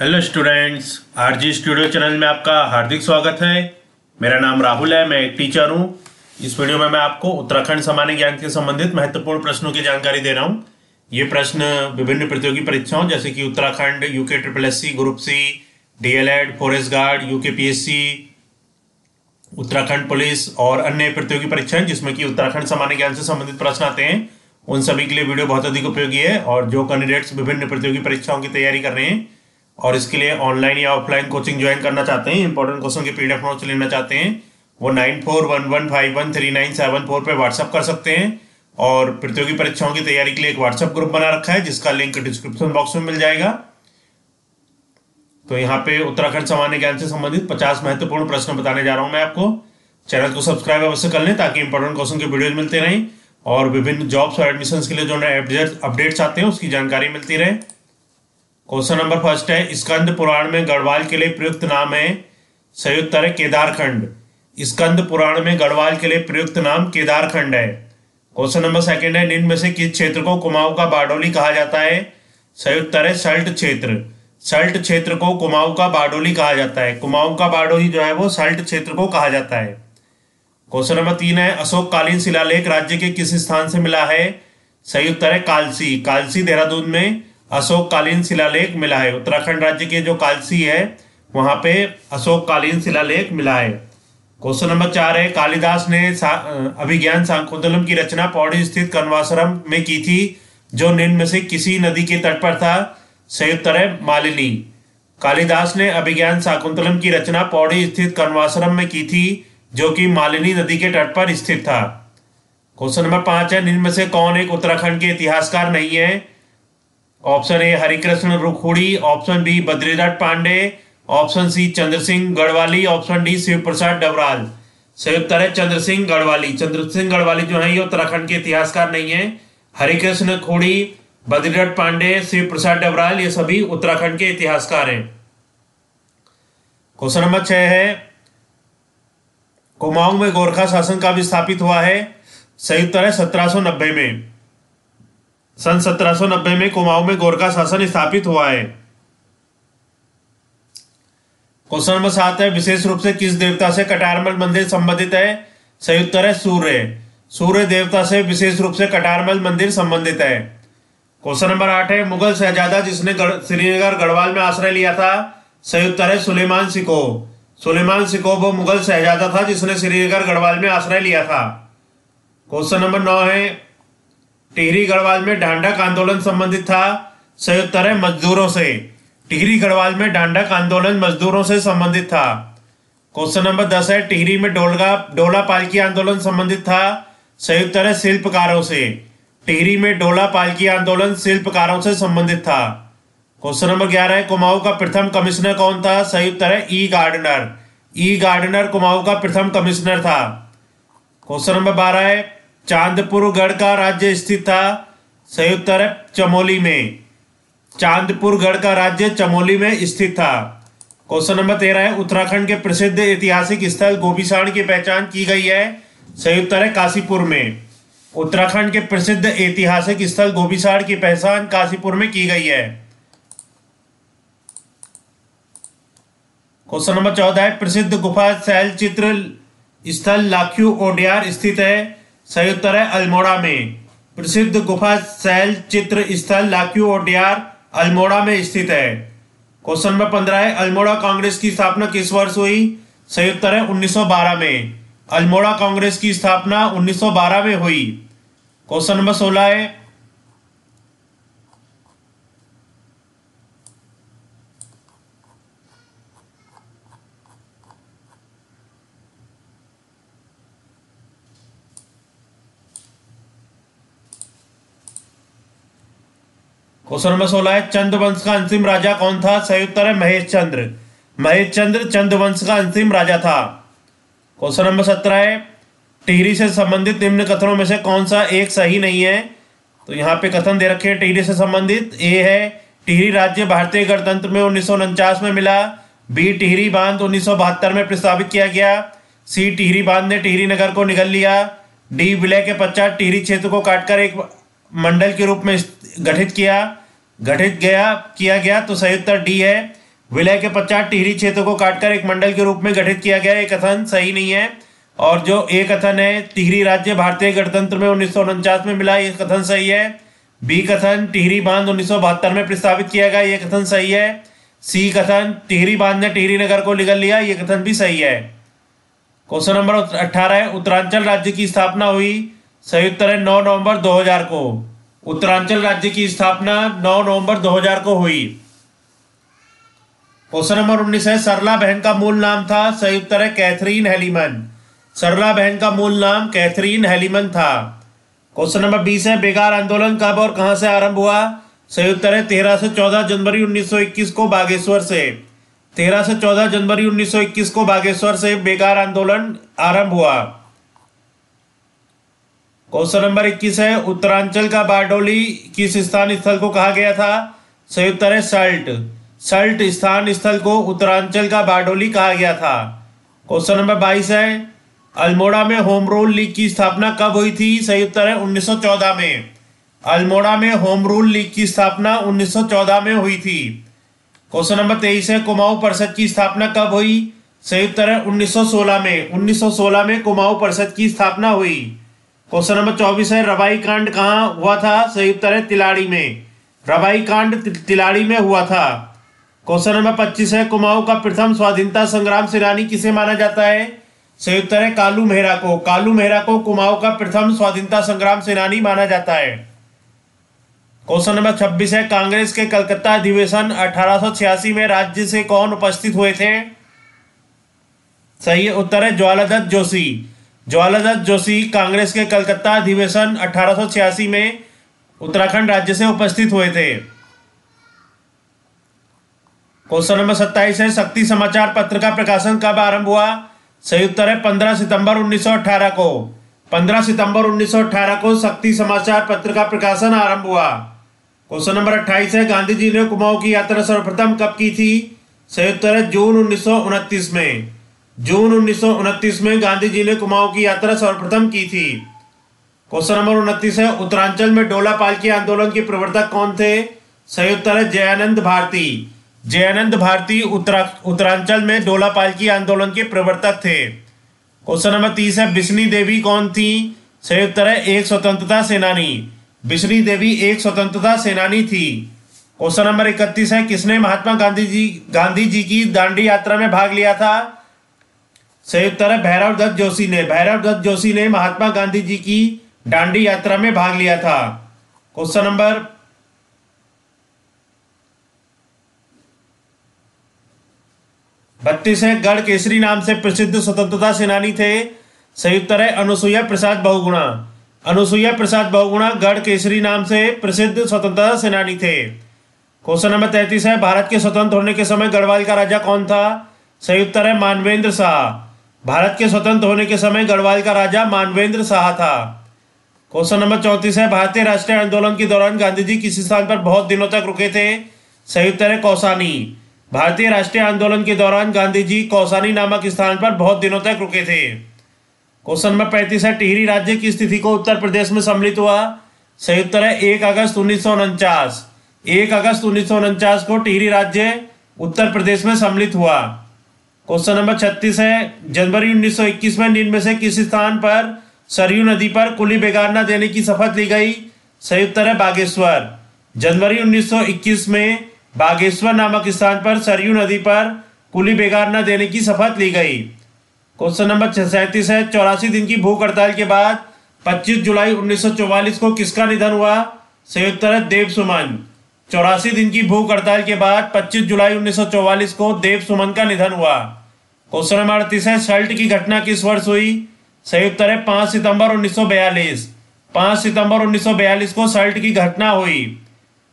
Hello students RG studio channel में आपका हार्दिक स्वागत है। मेरा नाम राहुल है, मैं एक टीचर हूँ। इस वीडियो में मैं आपको उत्तराखंड सामान्य ज्ञान से संबंधित महत्वपूर्ण प्रश्नों की जानकारी दे रहा हूँ। ये प्रश्न विभिन्न प्रतियोगी परीक्षाओं, जैसे कि Uttarakhand UK triple S C group C DElEd forest guard UK PSC Uttarakhand police और अन्य प्रतियोगी परीक्षाएँ, जिसमें कि उत्तराखंड सामान्य ज्ञान से संबंधित प्रश्न आते हैं। उन सभी के लिए वीडियो बहुत अधिक उपयोगी है और जो कैंडिडेट्स विभिन्न प्रतियोगी परीक्षाओं की तैयारी कर रहे हैं और इसके लिए ऑनलाइन या ऑफलाइन कोचिंग ज्वाइन करना चाहते हैं इंपॉर्टेंट क्वेश्चन के पीडीएफ नोट्स लेना चाहते हैं, वो nine four one one five one three nine seven four पर व्हाट्सअप कर सकते हैं और प्रतियोगी परीक्षाओं की तैयारी के लिए एक व्हाट्सअप ग्रुप बना रखा है, जिसका लिंक डिस्क्रिप्शन बॉक्स में मिल जाएगा। तो यहाँ पे उत्तराखंड सामान्य ज्ञान से संबंधित 50 महत्वपूर्ण प्रश्न बताने जा रहा हूँ मैं आपको। चैनल को सब्सक्राइब अवश्य कर लें, ताकि इंपॉर्टेंट क्वेश्चन के वीडियोज़ मिलते रहें और विभिन्न जॉब्स और एडमिशन के लिए जो अपडेट्स आते हैं, उसकी जानकारी मिलती रहे। क्वेश्चन नंबर फ़र्स्ट है, स्कंद पुराण में गढ़वाल के लिए प्रयुक्त नाम है संयुक्त है केदारखंड। स्कंद पुराण में गढ़वाल के लिए प्रयुक्त नाम केदारखंड है। क्वेश्चन नंबर सेकंड है, निम्न में से किस क्षेत्र को कुमाऊं का बारडोली कहा जाता है? संयुक्त है सल्ट क्षेत्र। सल्ट क्षेत्र को कुमाऊं का बारडोली कहा जाता है। कुमाऊं का बारडोली जो है वो सल्ट क्षेत्र को कहा जाता है। क्वेश्चन नंबर तीन है अशोक कालीन शिलालेख राज्य के किस स्थान से मिला है? सही उत्तर है कालसी। कालसी देहरादून में अशोक कालीन शिलालेख मिला है। उत्तराखंड राज्य के जो कालसी है, वहाँ पे अशोक कालीन शिलालेख मिला है। क्वेश्चन नंबर चार है, कालिदास ने अभिज्ञान सांकोदलम की रचना पौड़ी स्थित कनवाश्रम में की थी, जो निम्न में से किसी नदी के तट पर था। सही उत्तर है, मालिनी। कालिदास ने अभिज्ञान शाकुंतलम की रचना पौड़ी स्थित कनवाश्रम में की थी, जो कि मालिनी नदी के तट पर स्थित था। क्वेश्चन नंबर पाँच है, निम्न में से कौन एक उत्तराखंड के इतिहासकार नहीं है? Option A Harikrishna Rukhudi option B Badridatt Pande option C Chandra Singh Garhwali option D Shiv Prasad Dabral सही उत्तर है चंद्र सिंह गढ़वाली चंद्र सिंह गढ़वाली जो है, ये उत्तराखंड के इतिहासकार नहीं है। हरिकृष्ण खोड़ी बद्रीदत्त पांडे शिव प्रसाद डबराल ये सभी उत्तराखंड के इतिहासकार हैं। क्वेश्चन नंबर छह है। कुमाऊं में गोरखा शासन का भी स्थापित हुआ है। सही उत्तर है सत्रह में। सन 1790 में कुमाऊं में गोरखा शासन स्थापित हुआ है। क्वेश्चन नंबर सात है, विशेष रूप से किस देवता से कटारमल मंदिर संबंधित है? सही उत्तर है, सूर्य। सूर्य देवता से विशेष रूप से कटारमल मंदिर संबंधित है। क्वेश्चन नंबर आठ है, मुगल शहजादा जिसने श्रीनगर गढ़वाल में आश्रय लिया था सही उत्तर है सुलेमान सिको। सुलेमान सिको वो मुगल शहजादा था जिसने श्रीनगर गढ़वाल में आश्रय लिया था। क्वेश्चन नंबर नौ है टिहरी गढ़वाल में डांडक आंदोलन संबंधित था। सही उत्तर है मजदूरों से। टिहरी गढ़वाल में डांडक आंदोलन मजदूरों से संबंधित था। क्वेश्चन नंबर दस है, टिहरी में डोलगा डोला पालकी आंदोलन संबंधित था। सही उत्तर है शिल्पकारों से। टिहरी में डोला पालकी आंदोलन शिल्पकारों से संबंधित था। क्वेश्चन नंबर ग्यारह है, कुमाऊं का प्रथम कमिश्नर कौन था? सही उत्तर है E Gardner. E Gardner Kumaon का प्रथम कमिश्नर था। क्वेश्चन नंबर बारह है चांदपुर गढ़ का राज्य स्थित था उत्तर है चमोली में। चांदपुर गढ़ का राज्य चमोली में स्थित था। क्वेश्चन नंबर तेरह है, उत्तराखंड के प्रसिद्ध ऐतिहासिक स्थल गोपीसाण की पहचान की गई है उत्तर है काशीपुर में। उत्तराखंड के प्रसिद्ध ऐतिहासिक स्थल गोपीसाण की पहचान काशीपुर में की गई है। क्वेश्चन नंबर चौदह है, प्रसिद्ध गुफा शैल चित्र स्थल लाख्यू ओडियार स्थित है सही उत्तर है अल्मोड़ा में। प्रसिद्ध गुफा शैल चित्र स्थल लाक्यू ओडियार अल्मोड़ा में स्थित है। क्वेश्चन नंबर पंद्रह है, अल्मोड़ा कांग्रेस की स्थापना किस वर्ष हुई? सही उत्तर है 1912 में। अल्मोड़ा कांग्रेस की स्थापना 1912 में हुई। क्वेश्चन नंबर सोलह है क्वेश्चन नंबर सोलह है चंद वंश का अंतिम राजा कौन था? सही उत्तर है, महेश चंद्र। महेश चंद्र चंद वंश का अंतिम राजा था। क्वेश्चन नंबर सत्रह है, टिहरी से संबंधित निम्न कथनों में से कौन सा एक सही नहीं है? तो यहाँ पे कथन दे रखे टिहरी से संबंधित। ए है, टिहरी राज्य भारतीय गणतंत्र में उन्नीस सौ उनचास में मिला। बी, टिहरी बाँध उन्नीस सौ बहत्तर में प्रस्तावित किया गया। सी, टिहरी बाँध ने टिहरी नगर को निगल लिया। डी, विलय के पश्चात टिहरी क्षेत्र को काटकर एक मंडल के रूप में गठित किया, गठित गया, किया गया तो सही उत्तर डी है। विलय के पश्चात टिहरी क्षेत्र को काटकर एक मंडल के रूप में गठित किया गया, एक कथन सही नहीं है। और जो एक कथन है, टिहरी राज्य भारतीय गणतंत्र में उन्नीस सौ उनचास में मिला ये कथन सही है। बी कथन टिहरी बाँध उन्नीस सौ बहत्तर में प्रस्तावित किया गया ये कथन सही है। सी कथन टिहरी बाँध ने टिहरी नगर को निगल लिया ये कथन भी सही है। क्वेश्चन नंबर अट्ठारह है, उत्तरांचल राज्य की स्थापना हुई। सही उत्तर है नौ नवंबर 2000 को। उत्तरांचल राज्य की स्थापना 9 नवंबर 2000 को हुई। क्वेश्चन नंबर उन्नीस है, सरला बहन का मूल नाम था सही उत्तर है कैथरीन हेलीमन। सरला बहन का मूल नाम कैथरीन हेलीमन था। क्वेश्चन नंबर बीस है, बेकार आंदोलन कब और कहाँ से आरंभ हुआ? सही उत्तर है तेरह से चौदह जनवरी 1921 को बागेश्वर से। तेरह से चौदह जनवरी 1921 को बागेश्वर से बेकार आंदोलन आरंभ हुआ। क्वेश्चन नंबर 21 है। उत्तरांचल का बारडोली किस स्थान स्थल को कहा गया था? सही उत्तर है सल्ट। सल्ट स्थान स्थल को उत्तरांचल का बारडोली कहा गया था। क्वेश्चन नंबर 22 है। अल्मोड़ा में होम रूल लीग की स्थापना कब हुई थी? सही उत्तर है 1914 में। अल्मोड़ा में होम रूल लीग की स्थापना 1914 में हुई थी। क्वेश्चन नंबर तेईस है। कुमाऊं परिषद की स्थापना कब हुई? सही उत्तर है 1916 में। 1916 में कुमाऊं परिषद की स्थापना हुई। क्वेश्चन नंबर चौबीस है, रबाई कांड कहाँ हुआ था? सही उत्तर है, तिलाड़ी में। रबाई कांड तिलाड़ी में हुआ था। क्वेश्चन नंबर पच्चीस है, कुमाऊं का प्रथम स्वाधीनता संग्राम सेनानी किसे माना जाता है? सही उत्तर है, कालू मेहरा को। कालू मेहरा को कुमाऊं का प्रथम स्वाधीनता संग्राम सेनानी माना जाता है। क्वेश्चन नंबर छब्बीस है, कांग्रेस के कलकत्ता अधिवेशन अठारह सौ छियासी में राज्य से कौन उपस्थित हुए थे? सही उत्तर है, ज्वालादत्त जोशी। ज्वालादत्त जोशी कांग्रेस के कलकत्ता अधिवेशन अठारह सौ छियासी में उत्तराखंड राज्य से उपस्थित हुए थे। क्वेश्चन नंबर सत्ताईस है, शक्ति समाचार पत्र का प्रकाशन कब आरंभ हुआ? सही उत्तर है, पंद्रह सितंबर 1918 को। पंद्रह सितंबर 1918 को शक्ति समाचार पत्र का प्रकाशन आरंभ हुआ। क्वेश्चन नंबर अट्ठाईस है, गांधी जी ने कुमाऊं की यात्रा सर्वप्रथम कब की थी? सही उत्तर है, जून उन्नीस सौ उनतीस में। जून उन्नीस सौ उनतीस में गांधी जी ने कुमाऊं की यात्रा सर्वप्रथम की थी। क्वेश्चन नंबर उनतीस है, उत्तरांचल में डोला पालकी आंदोलन के प्रवर्तक कौन थे? सही उत्तर है जयानंद भारती। जयानंद भारती उत्तरा, उत्तरांचल में डोला पालकी आंदोलन के प्रवर्तक थे। क्वेश्चन नंबर तीस है बिश्नी देवी कौन थी? सही उत्तर है एक स्वतंत्रता सेनानी। बिश्री देवी एक स्वतंत्रता सेनानी थी। क्वेश्चन नंबर इकतीस है, किसने महात्मा गांधी जी गांधी जी की दांडी यात्रा में भाग लिया था? उत्तर है भैरव दत्त जोशी ने, भैरव दत्त जोशी ने महात्मा गांधी जी की डांडी यात्रा में भाग लिया था। क्वेश्चन नंबर बत्तीस है, गढ़ केसरी नाम से प्रसिद्ध स्वतंत्रता सेनानी थे। उत्तर है अनुसुईया प्रसाद बहुगुणा। अनुसुईया प्रसाद बहुगुणा गढ़ केसरी नाम से प्रसिद्ध स्वतंत्रता सेनानी थे। क्वेश्चन नंबर तैतीस है, भारत के स्वतंत्र होने के समय गढ़वाल का राजा कौन था? उत्तर है मानवेंद्र शाह। भारत के स्वतंत्र होने के समय गढ़वाल का राजा मानवेंद्र शाह था। क्वेश्चन नंबर चौंतीस है, भारतीय राष्ट्रीय आंदोलन के दौरान गांधी जी किस स्थान पर बहुत दिनों तक रुके थे। सही उत्तर है कौसानी। भारतीय राष्ट्रीय आंदोलन के दौरान गांधी जी कौसानी नामक स्थान पर बहुत दिनों तक रुके थे। क्वेश्चन नंबर पैंतीस है, टिहरी राज्य की स्थिति को उत्तर प्रदेश में सम्मिलित हुआ। सही उत्तर है एक अगस्त उन्नीस सौ उनचास। एक अगस्त उन्नीस सौ उनचास को टिहरी राज्य उत्तर प्रदेश में सम्मिलित हुआ। क्वेश्चन नंबर छत्तीस है। जनवरी 1921 में निम्न में से किस स्थान पर सरयू नदी पर कुली बेगार न देने की शपथ ली गई। सही उत्तर है बागेश्वर। जनवरी 1921 में बागेश्वर नामक स्थान पर सरयू नदी पर कुली बेगार न देने की शपथ ली गई। क्वेश्चन नंबर सैंतीस है। चौरासी दिन की भूख हड़ताल के बाद 25 जुलाई 1944 को किसका निधन हुआ? सही उत्तर है देव सुमन। चौरासी दिन की भूख हड़ताल के बाद 25 जुलाई 1944 को देव सुमन का निधन हुआ। क्वेश्चन नंबर अड़तीस है सल्ट की घटना किस वर्ष हुई? सही उत्तर है पाँच सितंबर 1942 पाँच सितंबर 1942 को सल्ट की घटना हुई।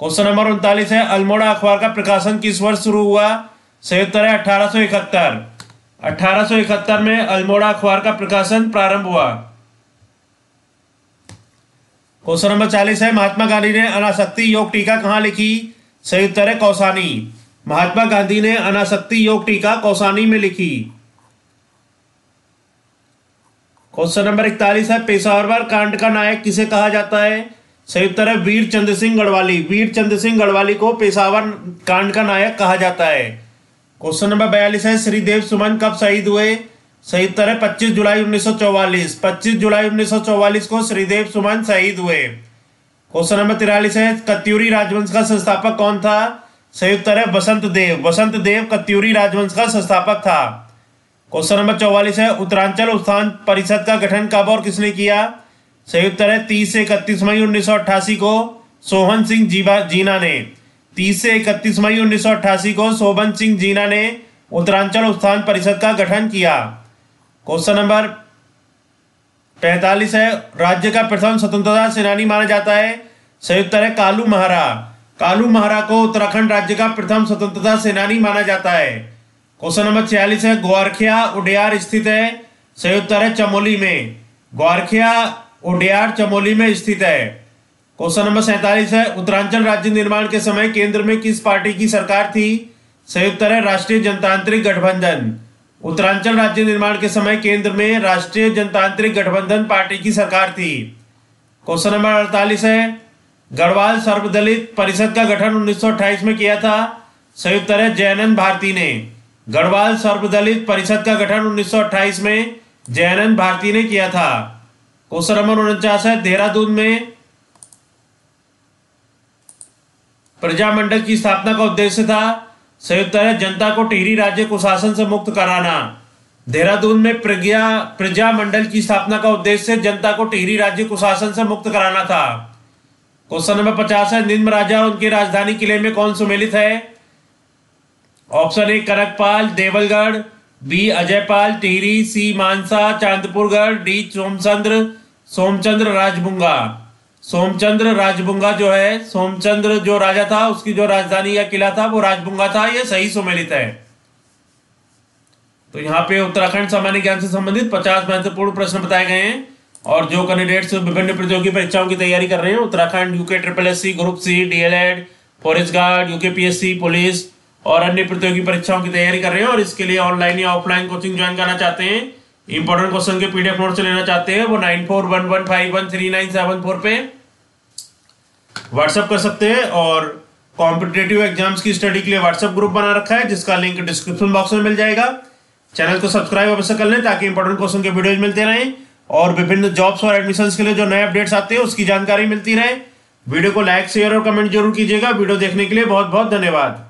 क्वेश्चन नंबर उनतालीस है, अल्मोड़ा अखबार का प्रकाशन किस वर्ष शुरू हुआ? सही उत्तर है अठारह 1871 में अल्मोड़ा अखबार का प्रकाशन प्रारंभ हुआ। क्वेश्चन नंबर चालीस है, महात्मा गांधी ने अनाशक्ति योग टीका कहाँ लिखी? सही उत्तर है कौसानी। महात्मा गांधी ने अनाशक्ति योग टीका कौसानी में लिखी। क्वेश्चन नंबर इकतालीस है, पेशावर कांड का नायक किसे कहा जाता है? सही उत्तर है वीर चंद्र सिंह गढ़वाली। वीर चंद्र सिंह गढ़वाली को पेशावर कांड का नायक कहा जाता है। क्वेश्चन नंबर बयालीस है, श्रीदेव सुमन कब शहीद हुए? सही उत्तर है 25 जुलाई 1944 25 जुलाई 1944 को श्रीदेव सुमन शहीद हुए। क्वेश्चन नंबर तिरालीस है, कत्यूरी राजवंश का संस्थापक कौन था? सही उत्तर है बसंत देव। बसंत देव कत्यूरी राजवंश का संस्थापक था। क्वेश्चन नंबर चौवालीस है, उत्तरांचल उत्थान परिषद का गठन कब और किसने किया? सही उत्तर है, तीस से इकतीस मई उन्नीस सौ अट्ठासी को सोहन सिंह जीवा जीना ने। तीस से इकतीस मई उन्नीस सौ अट्ठासी को सोबन सिंह जीना ने उत्तरांचल उत्थान परिषद का गठन किया। क्वेश्चन नंबर पैंतालीस है। राज्य का प्रथम स्वतंत्रता सेनानी माना जाता है। उत्तर है कालू महारा। कालू महारा को उत्तराखंड राज्य का प्रथम स्वतंत्रता सेनानी माना जाता है। क्वेश्चन नंबर छियालीस है, ग्वारखिया, उडियार स्थित है। उत्तर है चमोली में। ग्वारखिया, उडियार, चमोली में स्थित है। क्वेश्चन नंबर सैतालीस है, उत्तरांचल राज्य निर्माण के समय केंद्र में किस पार्टी की सरकार थी? उत्तर है राष्ट्रीय जनतांत्रिक गठबंधन। उत्तरांचल राज्य निर्माण के समय केंद्र में राष्ट्रीय जनतांत्रिक गठबंधन पार्टी की सरकार थी। क्वेश्चन नंबर अड़तालीस है। गढ़वाल सर्वदलित परिषद का गठन 1928 में किया था। उत्तर है जयनंद भारती ने। गढ़वाल सर्वदलित परिषद का गठन 1928 में जयनंद भारती ने किया था। क्वेश्चन नंबर उनचास है। देहरादून में प्रजामंडल की स्थापना का उद्देश्य था। संयुक्त है, जनता को टिहरी राज्य कुशासन से मुक्त कराना। देहरादून में प्रज्ञा प्रजा मंडल की स्थापना का उद्देश्य जनता को टिहरी राज्य कुशासन से मुक्त कराना था। क्वेश्चन नंबर पचास है, निम्न राजा उनके राजधानी किले में कौन सुमेलित है? Option A, Kanakpal, Devalgarh, B, Ajaypal, Tehri, C, Mansa, Chandpurgarh, D, Somchandra Somchandra Rajbunga Somchandra Rajbunga जो है, सोमचंद्र जो राजा था, उसकी जो राजधानी या किला था, वो राजबुंगा था, ये सही सुमेलित है। तो यहाँ पे उत्तराखंड सामान्य ज्ञान से संबंधित पचास महत्वपूर्ण प्रश्न बताए गए हैं और जो कैंडिडेट्स विभिन्न प्रतियोगी परीक्षाओं की तैयारी कर रहे हैं, Uttarakhand UK triple S C group C DElEd forest guard UK PSC police और अन्य प्रतियोगी परीक्षाओं की तैयारी कर रहे हैं और इसके लिए ऑनलाइन या ऑफलाइन कोचिंग ज्वाइन करना चाहते हैं। इंपॉर्टेंट क्वेश्चन के पीडीएफ नोट से लेना चाहते हैं, वो nine four one one five one three nine seven four पे व्हाट्सएप कर सकते हैं और कॉम्पिटेटिव एग्ज़ाम्स की स्टडी के लिए व्हाट्सएप ग्रुप बना रखा है, जिसका लिंक डिस्क्रिप्शन बॉक्स में मिल जाएगा। चैनल को सब्सक्राइब अवश्य कर लें ताकि इंपॉर्टेंट क्वेश्चन के वीडियोज़ मिलते रहें और विभिन्न जॉब्स और एडमिशन के लिए जो नए अपडेट्स आते हैं, उसकी जानकारी मिलती रहे। वीडियो को लाइक शेयर और कमेंट ज़रूर कीजिएगा। वीडियो देखने के लिए बहुत बहुत धन्यवाद।